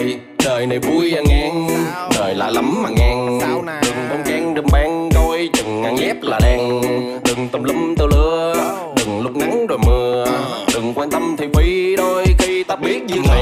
đời đời này vui à ngang. Đời lạ lắm mà ngang. Đừng bông chen đừng ban coi chừng ngàn dép là đen. Đừng tùm lum tơ lưa đừng lúc nắng rồi mưa. Ờ. Đừng quan tâm thị phi đôi khi ta biết duyên